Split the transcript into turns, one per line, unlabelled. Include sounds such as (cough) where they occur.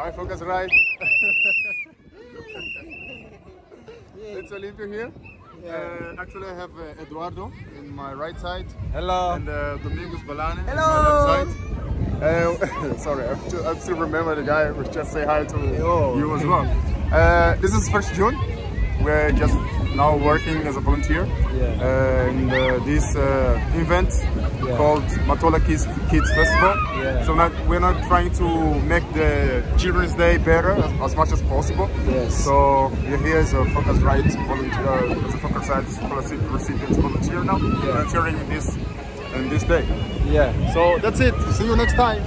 Hi, focus right. (laughs) it's Olympia here. Uh, actually, I have uh, Eduardo in my right side.
Hello.
And uh, Domingos Balane
Hello.
in my left side. Uh, (laughs) sorry, I still, I still remember the guy who just say hi to
Yo.
you as well. Uh, this is first June. We're just now working as a volunteer
Yeah.
uh, in uh, this uh, event
Yeah.
called Matola Kids, Kids Festival.
Yeah.
So not, we're not trying to make the Children's Day better as, as much as possible.
Yes.
So we're here as a Focus Right volunteer, uh, as a Focus Right scholarship recipients volunteer now, volunteering in this in this day.
Yeah.
So that's it. See you next time.